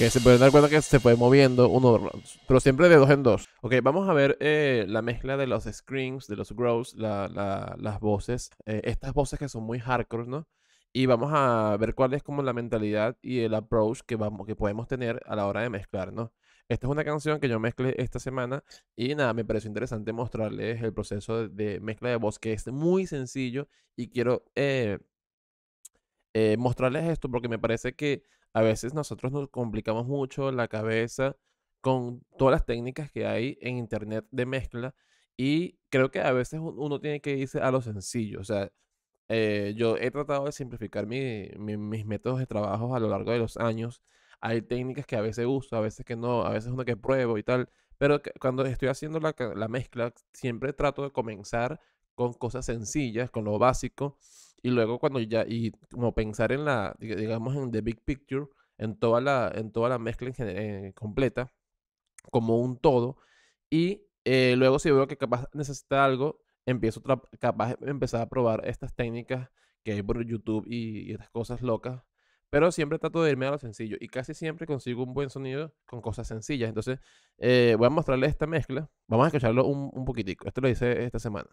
Que se pueden dar cuenta que se puede moviendo uno, pero siempre de dos en dos. Ok, vamos a ver eh, la mezcla de los screams, de los growls, las voces, eh, estas voces que son muy hardcore, ¿no? Y vamos a ver cuál es como la mentalidad y el approach que, vamos, que podemos tener a la hora de mezclar, ¿no? Esta es una canción que yo mezclé esta semana y nada, me pareció interesante mostrarles el proceso de, mezcla de voz, que es muy sencillo y quiero eh, mostrarles esto porque me parece que a veces nosotros nos complicamos mucho la cabeza con todas las técnicas que hay en internet de mezcla y creo que a veces uno tiene que irse a lo sencillo, o sea, eh, yo he tratado de simplificar mis métodos de trabajo a lo largo de los años. Hay técnicas que a veces uso, a veces que no, a veces uno que pruebo y tal. Pero cuando estoy haciendo la, la mezcla, siempre trato de comenzar con cosas sencillas, con lo básico. Y luego cuando ya, y como pensar en la, digamos, en the big picture, en toda la, en toda la mezcla en, completa, como un todo. Y eh, luego si veo que capaz necesita algo, empiezo capaz de empezar a probar estas técnicas que hay por YouTube y, estas cosas locas. Pero siempre trato de irme a lo sencillo y casi siempre consigo un buen sonido con cosas sencillas. Entonces, eh, voy a mostrarles esta mezcla. Vamos a escucharlo un, un poquitico. Esto lo hice esta semana.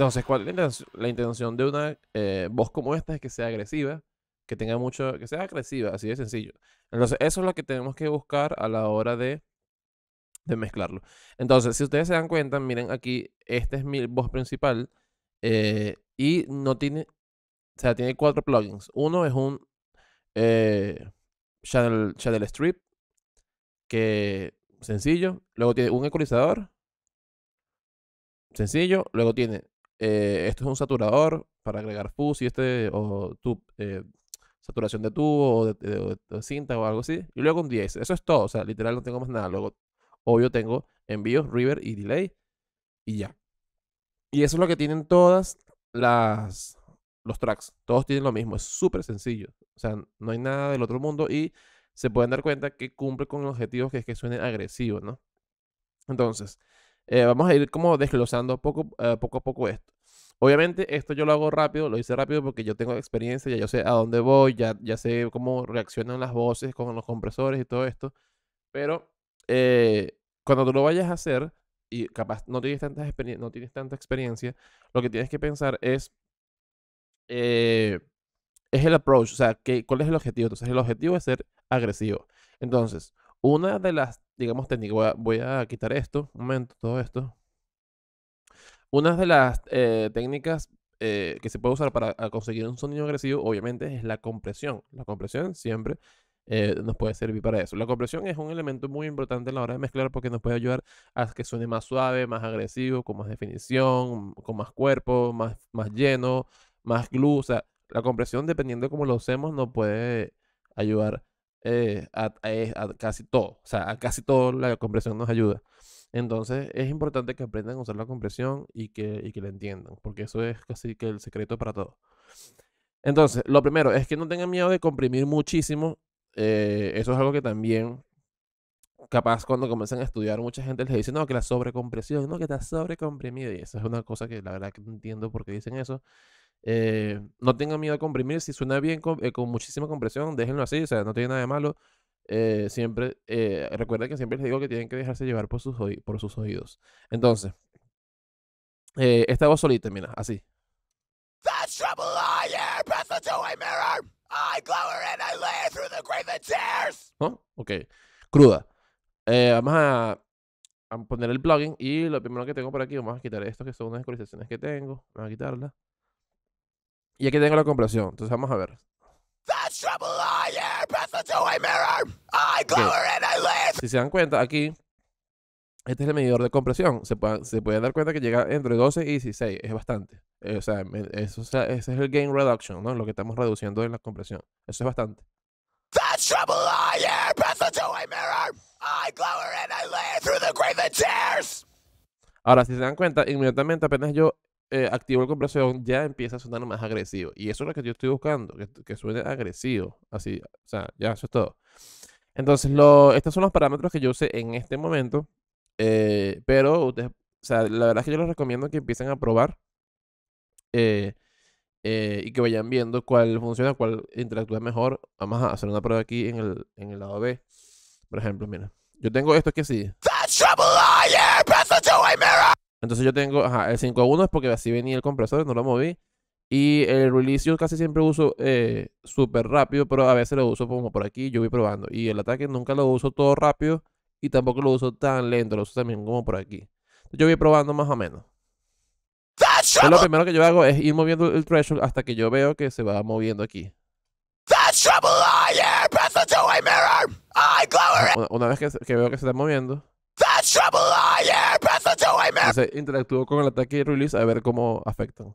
Entonces, ¿cuál es la, intención de una eh, voz como esta? Es que sea agresiva, que tenga mucho, que sea agresiva, así de sencillo. Entonces, eso es lo que tenemos que buscar a la hora de, de mezclarlo. Entonces, si ustedes se dan cuenta, miren aquí, esta es mi voz principal eh, y no tiene, o sea, tiene cuatro plugins. Uno es un eh, channel, channel strip, que sencillo. Luego tiene un ecualizador sencillo. Luego tiene, eh, esto es un saturador para agregar fuzz y este, o tu, saturación de tubo o de, cinta o algo así. Y luego un 10. Eso es todo, o sea, literal no tengo más nada. Luego, obvio, tengo envíos, river y delay y ya. Y eso es lo que tienen todas las los tracks. Todos tienen lo mismo, es súper sencillo. O sea, no hay nada del otro mundo y se pueden dar cuenta que cumple con el objetivo que es que suene agresivo, ¿no? Entonces, eh, vamos a ir como desglosando poco, eh, poco a poco esto. Obviamente esto yo lo hago rápido, lo hice rápido porque yo tengo experiencia, ya yo sé a dónde voy, ya, ya sé cómo reaccionan las voces con los compresores y todo esto. Pero eh, cuando tú lo vayas a hacer y capaz no tienes, tanta no tienes tanta experiencia, lo que tienes que pensar es, es el approach, o sea, que, ¿cuál es el objetivo? Entonces el objetivo es ser agresivo. Entonces, una de las, digamos, técnicas, voy a, quitar esto, un momento, todo esto. Una de las eh, técnicas eh, que se puede usar para conseguir un sonido agresivo, obviamente, es la compresión. La compresión siempre eh, nos puede servir para eso. La compresión es un elemento muy importante a la hora de mezclar porque nos puede ayudar a que suene más suave, más agresivo, con más definición, con más cuerpo, más, más lleno, más glue. O sea, la compresión, dependiendo de cómo lo usemos, nos puede ayudar eh, eh, a, casi todo. O sea, a casi todo la compresión nos ayuda. Entonces es importante que aprendan a usar la compresión y que, y que la entiendan, porque eso es casi que el secreto para todo. Entonces, lo primero es que no tengan miedo de comprimir muchísimo. Eh, eso es algo que también, capaz cuando comienzan a estudiar, mucha gente les dice, no, que la sobrecompresión, no, que está sobrecomprimido. Y eso es una cosa que la verdad que no entiendo por qué dicen eso. Eh, no tengan miedo a comprimir. Si suena bien eh, con, muchísima compresión, déjenlo así. O sea, no tiene nada de malo. Eh, siempre, recuerden que siempre les digo que tienen que dejarse llevar por sus, por sus oídos. Entonces, esta voz solita, mira, así. ¿No? Ok. Cruda. vamos a, a, poner el plugin y lo primero que tengo por aquí, vamos a quitar esto que son unas actualizaciones que tengo. Vamos a quitarla. Y aquí tengo la compresión. Entonces vamos a ver. Si se dan cuenta, aquí, este es el medidor de compresión. Se, puede, se puede dar cuenta que llega entre 12 y 16. Es bastante. Eh, o, sea, eso, ese es el gain reduction, ¿no? Lo que estamos reduciendo en la compresión. Eso es bastante. Ahora, si se dan cuenta, inmediatamente apenas yo eh, activo la compresión, ya empieza a sonar más agresivo. Y eso es lo que yo estoy buscando, que, suene agresivo. Así, o sea, ya, eso es todo. Entonces, lo, estos son los parámetros que yo usé en este momento. Eh, pero ustedes, o sea, la verdad es que yo les recomiendo que empiecen a probar eh, eh, y que vayan viendo cuál funciona, cuál interactúa mejor. Vamos a hacer una prueba aquí en el, en el lado B. Por ejemplo, mira. Yo tengo esto aquí así. Entonces yo tengo, el 5.1 es porque así venía el compresor, no lo moví. Y el release yo casi siempre uso súper rápido, pero a veces lo uso como por aquí, yo voy probando. Y el ataque nunca lo uso todo rápido y tampoco lo uso tan lento, lo uso también como por aquí. Yo voy probando más o menos. Entonces, lo primero que yo hago es ir moviendo el threshold hasta que yo veo que se va moviendo aquí. Una, una vez que, que veo que se está moviendo, entonces interactúo con el ataque y release a ver cómo afectan.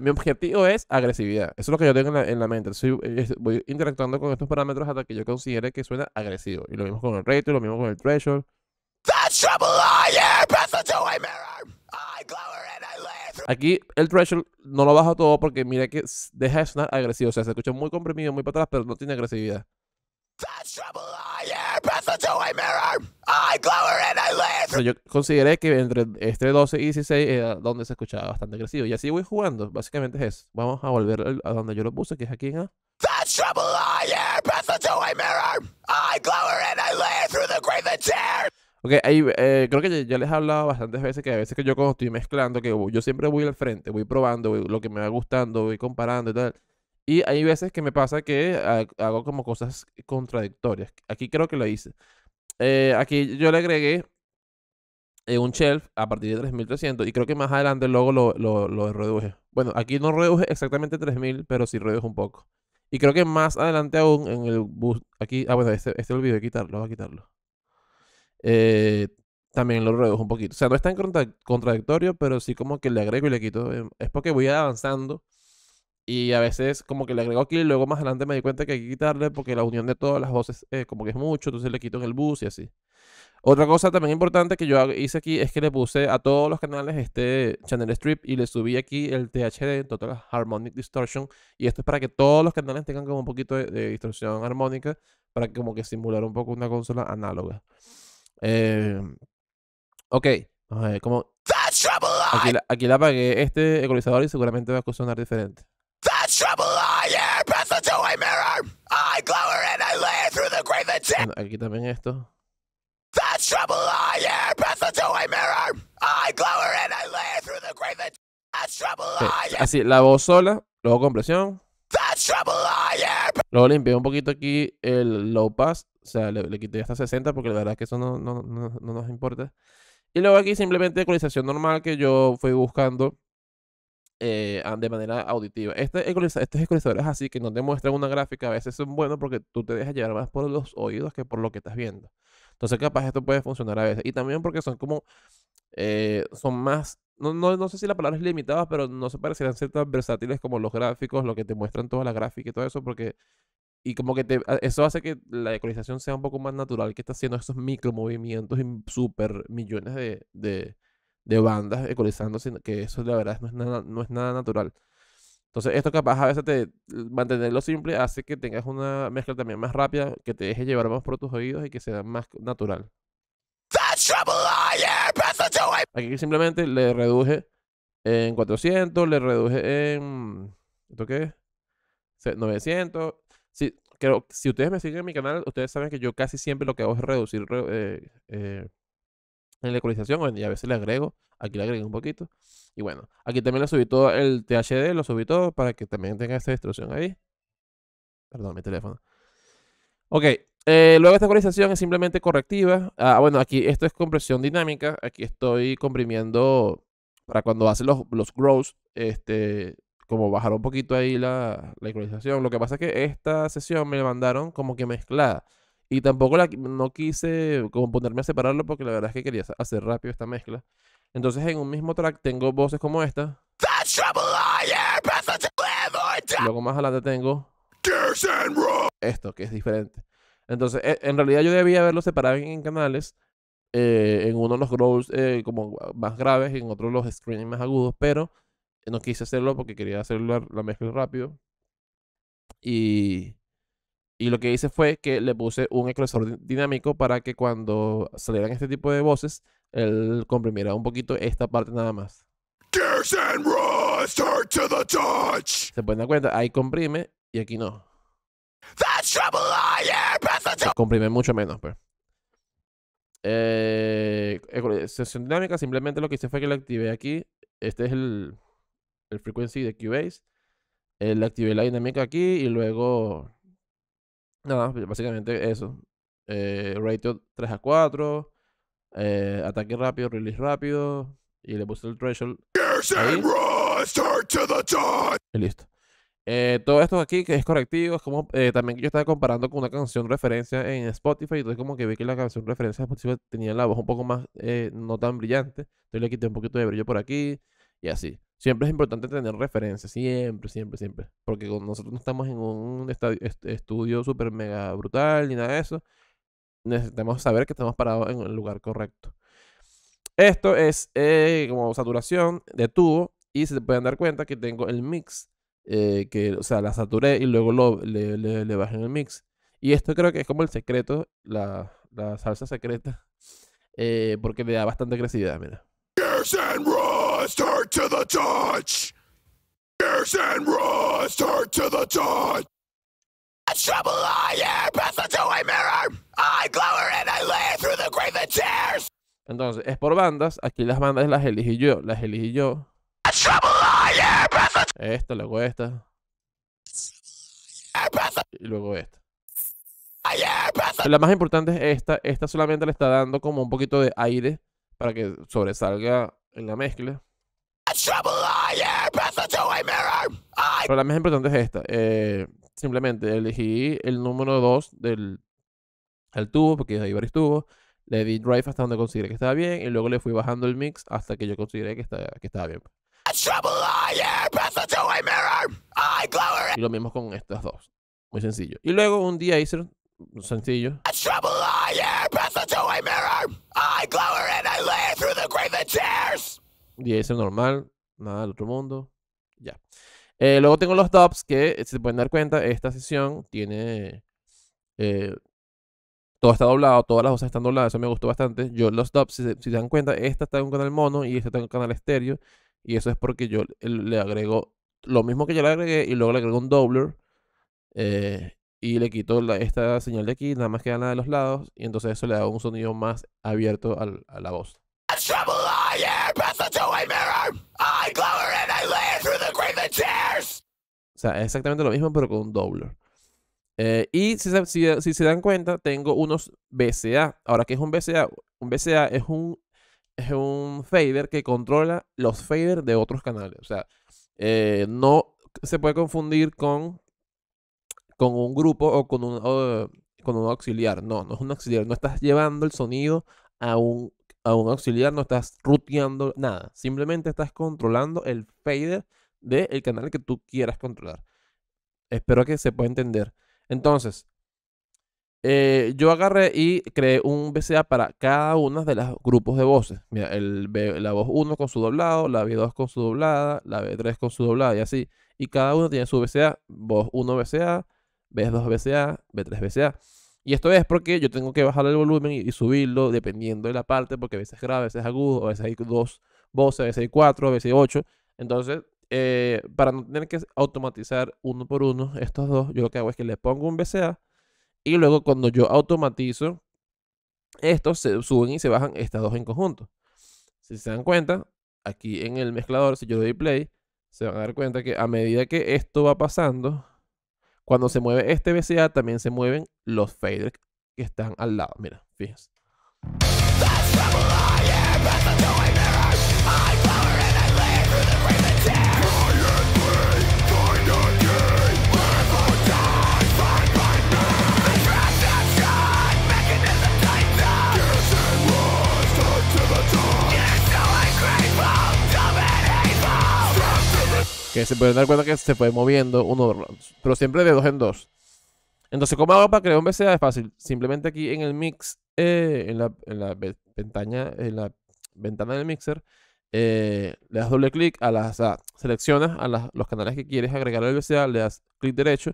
Mi objetivo es agresividad. Eso es lo que yo tengo en la, en la mente. Soy- es- voy interactuando con estos parámetros hasta que yo considere que suena agresivo. Y lo mismo con el rate, lo mismo con el threshold. Aquí el threshold no lo bajo todo porque mira que deja de sonar agresivo. O sea, se escucha muy comprimido, muy para atrás, pero no tiene agresividad. O sea, yo consideré que entre este 12 y 16 era donde se escuchaba bastante agresivo. Y así voy jugando. Básicamente es eso. Vamos a volver a donde yo lo puse, que es aquí en A. Ok, ahí eh, creo que ya, ya les he hablado bastantes veces que a veces que yo cuando estoy mezclando, que yo siempre voy al frente, voy probando voy- lo que me va gustando, voy comparando y tal. Y hay veces que me pasa que ha- hago como cosas contradictorias. Aquí creo que lo hice. Eh, aquí yo le agregué eh, un shelf a partir de 3300 y creo que más adelante luego lo, lo, lo reduje. Bueno, aquí no reduje exactamente 3000, pero sí reduje un poco. Y creo que más adelante aún en el bus, aquí, ah bueno, este, este olvidé quitarlo, voy a quitarlo. Eh, también lo redujo un poquito. O sea, no es tan contra- contradictorio, pero sí como que le agrego y le quito. Es porque voy avanzando y a veces como que le agrego aquí y luego más adelante me di cuenta que hay que quitarle porque la unión de todas las voces eh, como que es mucho, entonces le quito en el bus y así. Otra cosa también importante que yo hice aquí es que le puse a todos los canales este channel strip y le subí aquí el THD, Total Harmonic Distortion. Y esto es para que todos los canales tengan como un poquito de, de distorsión armónica para que como que simular un poco una consola análoga. Eh, ok, vamos a ver cómo... Aquí, la- aquí le apagué este ecualizador y seguramente va a sonar diferente. Bueno, aquí también esto. Ok, Así, la voz sola, luego compresión. Luego limpié un poquito aquí el low pass. O sea, le, le quité hasta 60 porque la verdad es que eso no, no, no- no nos importa. Y luego aquí simplemente ecualización normal que yo fui buscando eh, de manera auditiva. Este ecualiza- estos ecualizadores así que no te muestran una gráfica a veces son buenos porque tú te dejas llevar más por los oídos que por lo que estás viendo. Entonces capaz esto puede funcionar a veces. Y también porque son como, eh, son más, no, no, no sé si la palabra es limitada, pero no se parecieran ser tan versátiles como los gráficos, lo que te muestran toda la gráfica y todo eso, porque, y como que te, eso hace que la ecualización sea un poco más natural, que está haciendo esos micro movimientos y super millones de, de, de bandas ecualizándose, que eso la verdad no es nada, no es nada natural. Entonces, esto capaz a veces te mantenerlo simple hace que tengas una mezcla también más rápida, que te deje llevar más por tus oídos y que sea más natural. Aquí simplemente le reduje en 400, le reduje en... ¿Esto qué es? Se- 900. Sí, creo, si ustedes me siguen en mi canal, ustedes saben que yo casi siempre lo que hago es reducir re- eh, eh, en la ecualización bueno, y a veces le agrego. Aquí le agregué un poquito. Y bueno, aquí también le subí todo el THD, lo subí todo para que también tenga esta distorsión ahí. Perdón, mi teléfono. Ok, eh, luego esta ecualización es simplemente correctiva. Ah, bueno, aquí esto es compresión dinámica. Aquí estoy comprimiendo para cuando hace los, los grows, este, como bajar un poquito ahí la, la ecualización. Lo que pasa es que esta sesión me la mandaron como que mezclada. Y tampoco la, no quise ponerme a separarlo porque la verdad es que quería hacer rápido esta mezcla. Entonces en un mismo track tengo voces como esta. Luego más adelante tengo esto, que es diferente. Entonces, e, en realidad yo debía haberlo separado en, canales. Eh, en uno los growls eh, como más graves, en otro los screenings más agudos, pero no quise hacerlo porque quería hacer la, la mezcla rápido. Y, y lo que hice fue que le puse un ecualizador dinámico para que cuando salieran este tipo de voces, él comprimiera un poquito esta parte nada más. Se pueden dar cuenta, ahí comprime y aquí no. comprime mucho menos, pues. Eh, sesión dinámica, simplemente lo que hice fue que le activé aquí. Este es el, el frequency de Cubase. Eh, le activé la dinámica aquí y luego. Nada, básicamente eso. Eh, ratio 3 a 4. Eh, ataque rápido, release rápido. Y le puse el threshold. Y listo. Eh, todo esto aquí que es correctivo, es como eh, también que yo estaba comparando con una canción referencia en Spotify, entonces como que vi que la canción referencia en Spotify tenía la voz un poco más, eh, no tan brillante, entonces le quité un poquito de brillo por aquí y así. Siempre es importante tener referencia, siempre, siempre, siempre, porque nosotros no estamos en un estudio súper mega brutal ni nada de eso, necesitamos saber que estamos parados en el lugar correcto. Esto es como saturación de tubo y se pueden dar cuenta que tengo el mix eh, que, o sea, la saturé y luego le, bajé en el mix. Y esto creo que es como el secreto, la, salsa secreta, eh, porque le da bastante agresividad, mira. Entonces, es por bandas. Aquí las bandas las elegí yo. Las elegí yo. Esta, luego esta. Y luego esta. La más importante es esta. Esta solamente le está dando como un poquito de aire para que sobresalga en la mezcla. Pero la más importante es esta. Eh, simplemente elegí el número 2 del el tubo, porque hay varios tubos. Le di drive hasta donde consideré que estaba bien y luego le fui bajando el mix hasta que yo consideré que, que estaba bien. Y lo mismo con estas dos. Muy sencillo. Y luego un de-acer, sencillo. De-acer normal, nada del otro mundo. Ya. Eh, luego tengo los dubs que, si se pueden dar cuenta, esta sesión tiene... Eh, todo está doblado, todas las voces están dobladas, eso me gustó bastante. Yo los dubs, si, se dan cuenta, esta está en un canal mono y esta está en un canal estéreo. Y eso es porque yo le agrego lo mismo que yo le agregué y luego le agrego un doubler. Eh, y le quito esta señal de aquí, nada más queda nada de los lados. Y entonces eso le da un sonido más abierto a la voz. O sea, es exactamente lo mismo, pero con un doubler. Eh, y si se, si se dan cuenta, tengo unos BCA. Ahora, ¿qué es un BCA? Un BCA es un es un fader que controla los faders de otros canales. O sea, eh, no se puede confundir con, con un grupo o con un, con un auxiliar. No, no es un auxiliar. No estás llevando el sonido a un, a un auxiliar, no estás ruteando nada. Simplemente estás controlando el fader del canal que tú quieras controlar. Espero que se pueda entender. Entonces, eh, yo agarré y creé un BCA para cada uno de los grupos de voces. Mira, el la voz 1 con su doblado, la B2 con su doblada, la B3 con su doblada y así. Y cada uno tiene su BCA, voz 1 BCA, B2 BCA, B3 BCA. Y esto es porque yo tengo que bajar el volumen y, subirlo dependiendo de la parte, porque a veces es grave, a veces es agudo, a veces hay dos voces, a veces hay cuatro, a veces hay ocho. Entonces, eh, para no tener que automatizar uno por uno estos dos, yo lo que hago es que le pongo un BCA y luego cuando yo automatizo, estos se suben y se bajan estas dos en conjunto. Si se dan cuenta, aquí en el mezclador, si yo doy play, se van a dar cuenta que a medida que esto va pasando, cuando se mueve este VCA, también se mueven los faders que están al lado. Mira, fíjense. Se pueden dar cuenta que se fue moviendo uno, pero siempre de dos en dos. Entonces, ¿cómo hago para crear un VCA? Es fácil. Simplemente aquí en el mix, eh, en, la, en la ventana, en la ventana del mixer, eh, le das doble clic a las, seleccionas a los canales que quieres agregar al VCA, le das clic derecho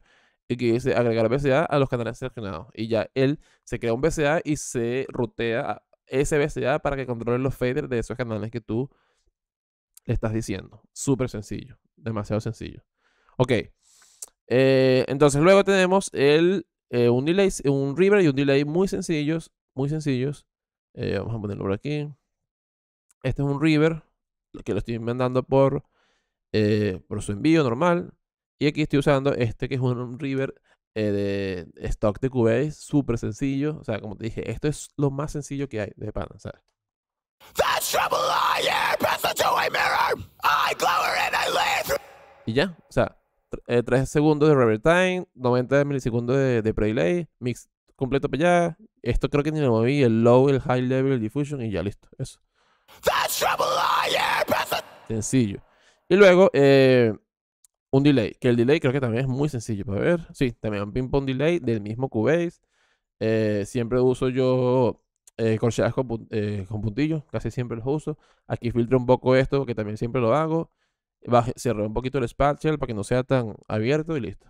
y que dice agregar VCA a los canales seleccionados. Y ya él se crea un VCA y se rutea ese VCA para que controle los faders de esos canales que tú le estás diciendo. Súper sencillo, demasiado sencillo. Ok, eh, entonces luego tenemos el, eh, un delay, un river y un delay muy sencillos, muy sencillos. vamos a ponerlo por aquí. Este es un river que lo estoy mandando por, eh, por su envío normal. Y aquí estoy usando este que es un River eh, de stock de Cubase, súper sencillo. O sea, como te dije, esto es lo más sencillo que hay de pana, ¿sabes? Ya, o sea, 3 eh, segundos de reverb time, 90 milisegundos de, de pre-delay, mix completo para allá. Esto creo que ni lo moví, el low, el high level, el diffusion y ya listo, eso. Sencillo. Y luego, eh, un delay, que el delay creo que también es muy sencillo para ver. Sí, también un ping-pong delay del mismo Cubase. Eh, siempre uso yo eh, con, eh, con, puntillos, casi siempre los uso. Aquí filtro un poco esto, que también siempre lo hago. Cierro un poquito el spatial para que no sea tan abierto y listo.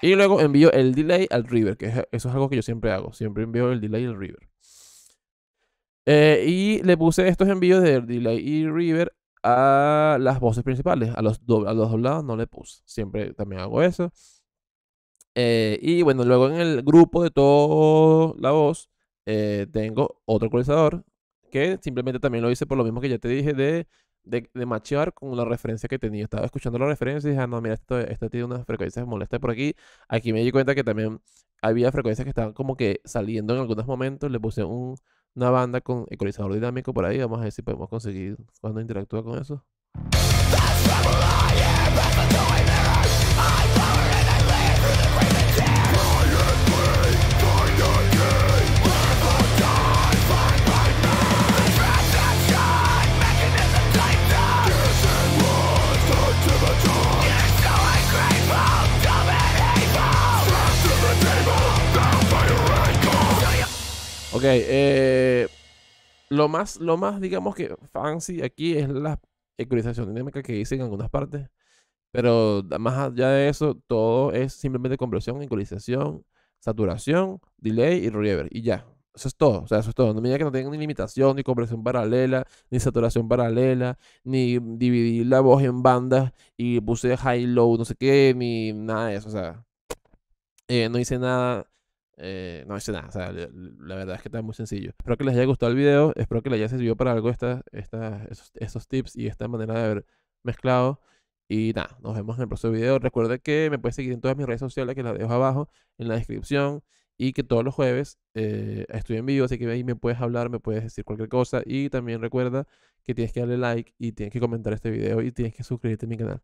Y luego envío el delay al river, que eso es algo que yo siempre hago. Siempre envío el delay al river. Eh, y le puse estos envíos de delay y river a las voces principales. A los, a los dos lados no le puse. Siempre también hago eso. Eh, y bueno, luego en el grupo de toda la voz eh, tengo otro ecualizador que simplemente también lo hice por lo mismo que ya te dije de de, de machear con la referencia que tenía. Estaba escuchando la referencia y dije, ah, no, mira, esto, esto tiene unas frecuencias molestas por aquí. Aquí me di cuenta que también había frecuencias que estaban como que saliendo en algunos momentos. Le puse un, una banda con ecualizador dinámico por ahí. Vamos a ver si podemos conseguir cuando interactúa con eso. Ok, eh, lo más, lo más, digamos que fancy aquí es la ecualización dinámica que hice en algunas partes. Pero más allá de eso, todo es simplemente compresión, ecualización, saturación, delay y reverb. Y ya. Eso es todo. O sea, eso es todo. No me diga que no tenga ni limitación, ni compresión paralela, ni saturación paralela, ni dividir la voz en bandas y puse high-low, no sé qué, ni nada de eso. O sea, eh, no hice nada eh, no hice nada, o sea, la, verdad es que está muy sencillo. Espero que les haya gustado el video, espero que les haya servido para algo esta, esta, esos, tips y esta manera de haber mezclado. Y nada, nos vemos en el próximo video. Recuerda que me puedes seguir en todas mis redes sociales, que las dejo abajo en la descripción. Y que todos los jueves eh, estoy en vivo, así que ahí me puedes hablar, me puedes decir cualquier cosa. Y también recuerda que tienes que darle like y tienes que comentar este video y tienes que suscribirte a mi canal.